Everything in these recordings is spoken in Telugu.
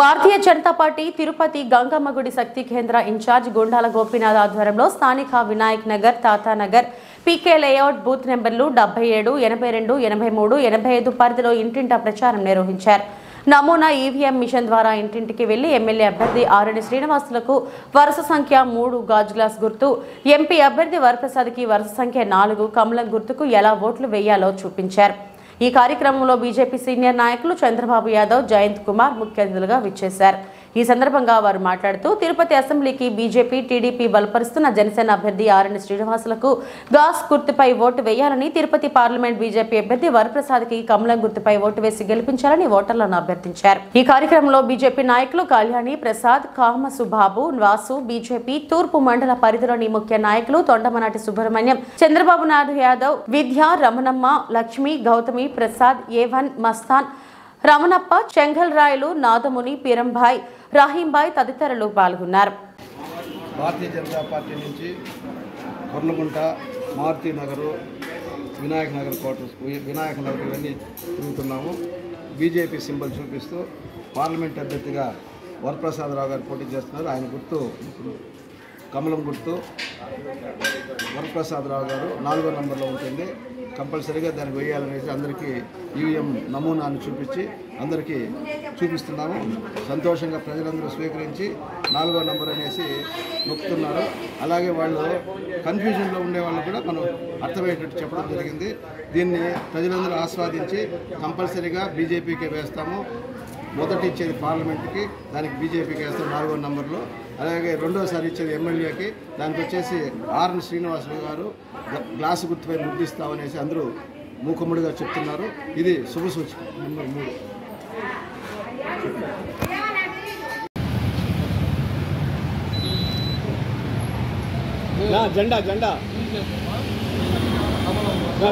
భారతీయ జనతా పార్టీ తిరుపతి గంగమ్మ గుడి శక్తి కేంద్ర ఇన్ఛార్జ్ గుండాల గోపీనాథ్ ఆధ్వర్యంలో స్థానిక Vinayak Nagar Tatanagar P K layout booth నెంబర్లు డెబ్బై ఏడు ఎనభై రెండు ఎనభై మూడు ఎనభై ఐదు పరిధిలో ఇంటింటా ప్రచారం నిర్వహించారు. నమూనా ఈవీఎం మిషన్ ద్వారా ఇంటింటికి వెళ్ళి ఎమ్మెల్యే అభ్యర్థి ఆరణి శ్రీనివాసులకు వరుస సంఖ్య మూడు గాజు గ్లాస్ గుర్తు ఎంపీ అభ్యర్థి వరప్రసాద్కి వరుస సంఖ్య నాలుగు కమలం గుర్తుకు ఎలా ఓట్లు వేయాలో చూపించారు. ఈ కార్యక్రమంలో బీజేపీ సీనియర్ నాయకులు చంద్రబాబు యాదవ్ జయంత్ కుమార్ ముఖ్య అతిథులుగా విచ్చేశారు. ఈ సందర్భంగా వారు మాట్లాడుతూ తిరుపతి అసెంబ్లీకి బీజేపీ టీడీపీ బలపరుస్తున్న జనసేన అభ్యర్థి ఆర్ఎన్ శ్రీనివాసులకు గాస్ గుర్తుపై ఓటు వేయాలని తిరుపతి పార్లమెంట్ బీజేపీ అభ్యర్థి వరప్రసాద్కి కమలం గుర్తుపై ఓటు వేసి గెలిపించాలని ఓటర్లను అభ్యర్థించారు. ఈ కార్యక్రమంలో బీజేపీ నాయకులు కళ్యాణి ప్రసాద్ కామసు బాబు వాసు బీజేపీ తూర్పు మండల పరిధిలోని ముఖ్య నాయకులు తొండమనాటి సుబ్రహ్మణ్యం చంద్రబాబు నాయుడు యాదవ్ విద్య రమణమ్మ లక్ష్మి గౌతమి ప్రసాద్ ఏవన్ మస్తాన్ రమణప్ప చెంగల్ రాయలు నాదముని పీరంభాయ్ రహీంభాయ్ తదితరులు పాల్గొన్నారు. భారతీయ జనతా పార్టీ నుంచి కొర్లగుంట మారుతి నగరు వినాయక నగర్ క్వార్టర్స్ వినాయక నగర్ ఇవన్నీ తిరుగుతున్నాము. బీజేపీ సింబల్ చూపిస్తూ పార్లమెంట్ అభ్యర్థిగా వరప్రసాదరావు గారు పోటీ చేస్తున్నారు. ఆయన గుర్తు కమలం గుర్తు. వరప్రసాదరావు గారు నాలుగో నంబర్లో ఉంటుంది. కంపల్సరీగా దానికి వేయాలనేసి అందరికీ ఈవీఎం నమూనాను చూపించి అందరికీ చూపిస్తున్నాము. సంతోషంగా ప్రజలందరూ స్వీకరించి నాలుగో నంబర్ అనేసి నొక్కుతున్నారు. అలాగే వాళ్ళు కన్ఫ్యూజన్లో ఉండే వాళ్ళు కూడా మనం అర్థమయ్యేటట్టు చెప్పడం జరిగింది. దీన్ని ప్రజలందరూ ఆస్వాదించి కంపల్సరీగా బీజేపీకి వేస్తాము. మొదటిచ్చేది పార్లమెంట్కి దానికి బీజేపీకి వేస్తాం నాలుగో నంబర్లో. అలాగే రెండోసారి ఇచ్చేది ఎమ్మెల్యేకి. దానికి వచ్చేసి ఆర్ఎన్ శ్రీనివాసులు గారు గ్లా- గ్లాసు గుర్తుపై ముద్దిస్తామనేసి అందరూ మూకుమ్ముడిగా చెప్తున్నారు. ఇది శుభ సూచన నెంబర్ మూడు. జెండా జెండా.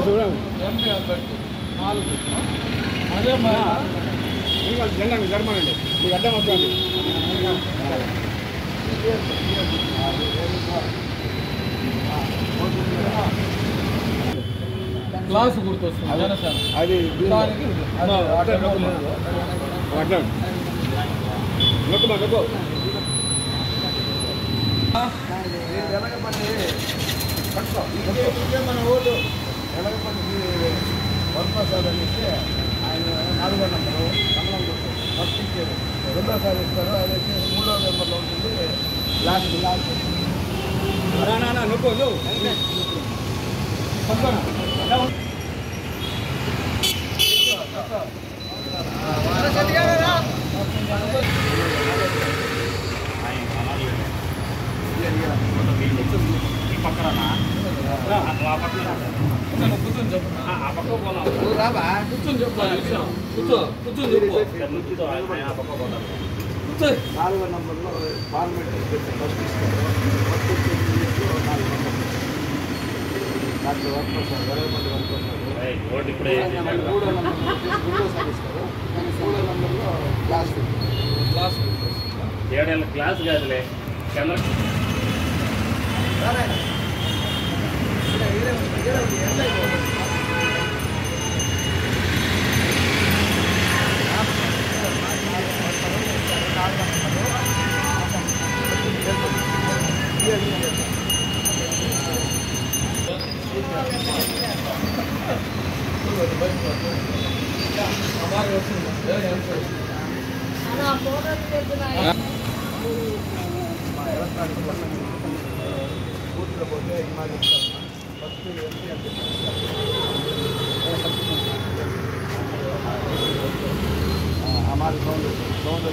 చూడండి. జెండా మీకు జరమానండి మీకు అడ్డం వస్తుంది క్లాస్ గుర్తొస్తుంది అది మన ఓటు అని ఇస్తే ఆయన నాలుగో నెంబరు కమలం గుర్తు. ఫస్ట్ ఇచ్చేది. రెండోసారి ఇస్తారు అది వచ్చి మూడో నెంబర్లో ఉంటుంది లాస్ట్ లాస్ట్ నొక్కు కూర్చొని కూర్చొని చెప్పు కూర్చొని చెప్పు అది విషయం. కూర్చో కూర్చొని చెప్పు కూర్చో నాలుగో నంబర్లో పార్లమెంట్ అభ్యర్థి ఫస్ట్ ఇస్తారు ఫస్ట్ ఇచ్చేది నాలుగు నంబర్లు డాక్టర్ వరప్రసాద్ వెలగపల్లి వరప్రసాద్ మూడో నంబర్లో రెండోసారి ఇస్తారు మూడో నంబర్లో లాస్ట్ క్లాస్ ఏడేళ్ళ క్లాస్ కాదులే చంద్ర పూర్తిగా हमारे सौंद सौंद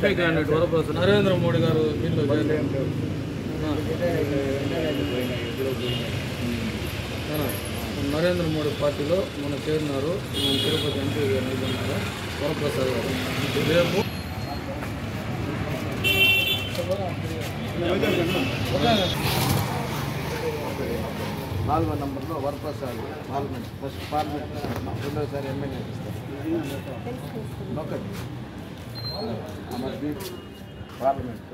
ఎంపీ క్యాండిడేట్ వరప్రసాద్. నరేంద్ర మోడీ గారు దీంట్లో. నరేంద్ర మోడీ పార్టీలో మన చేరినారు మన తిరుపతి ఎంపీ గారు నిలబడినారు వరప్రసాద్ గారు. రేపు నాలుగో నంబర్లో వరప్రసాద్ పార్లమెంట్ ఫస్ట్ పార్లమెంట్ రెండోసారి ఎమ్మెల్యే ఒకటి. పార్లమెంట్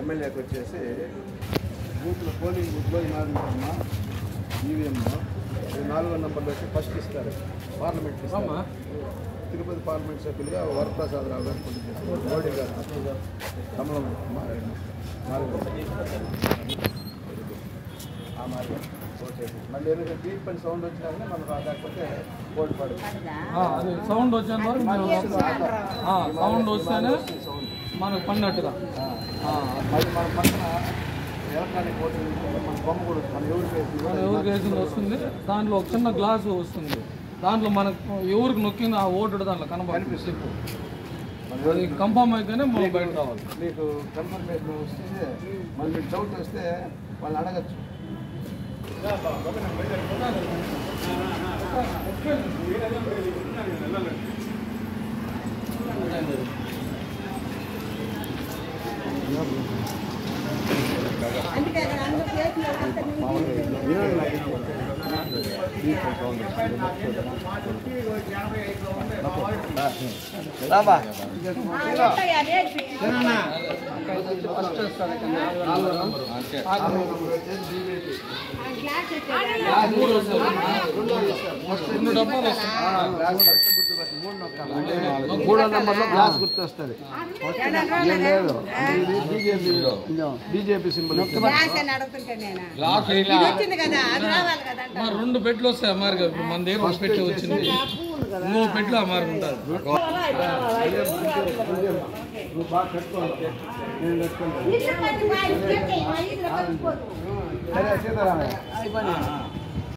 ఎమ్మెల్యేకి వచ్చేసి బూత్లో పోలింగ్ బూత్లో ఈ నాలుగు ఈవీఎంలో నాలుగో నెంబర్లో వచ్చి ఫస్ట్ ఇస్తారు. పార్లమెంట్ తిరుపతి పార్లమెంట్ సభ్యులుగా వరప్రసాద్ రావు గారు పోటీ చేస్తారు మోడీ గారు కమలం నాలుగో ఆ మార్గం. మళ్ళీ పని సౌండ్ వచ్చినా రాకపోతే ఓటు అది సౌండ్ వచ్చేంత వరకు సౌండ్ వస్తేనే మనకు పడినట్టుగా మళ్ళీ మన పక్కన ఎలక్ట్రానిక్ ఓటింగ్ ఉంటుంది. మన బొమ్మ కూడా ఉంది. మన ఎవరికి వేసింది వస్తుంది. దాంట్లో ఒక చిన్న గ్లాసు వస్తుంది. దాంట్లో మనకు ఎవరికి నొక్కింది ఆ ఓటు దాంట్లో కనబడుతుంది. మన అది కన్ఫామ్ అయితేనే మనం బయట రావాలి. మీకు కన్ఫర్మేషన్ వస్తే మళ్ళీ డౌట్ వస్తే వాళ్ళు అడగచ్చు. 那吧，我不能买这个，不干这个。啊啊啊，不干这个，不干这个，不干这个，不干这个。不干这个。啊不。俺这干这个，俺这干这个。不干这个。రెండు డబ్బాలు వస్తాయి. మూడో నెంబర్లో గ్లాస్ గుర్తు వస్తుంది ఏం లేదు. ఇది. బీజేపీ సింబల్ గ్లాస్ వచ్చింది కదా అది రావాలి కదా మరి రెండు పెట్లు వస్తాయి అమ్మారు గారు మన దగ్గర ఒక పెట్టి వచ్చింది. ఇంకో పెట్లు అమ్మారు ఉంటుంది నువ్వు బాగా కట్టుకోవాలి నేను కట్టుకుంటాను సరే సీతారామయ్య.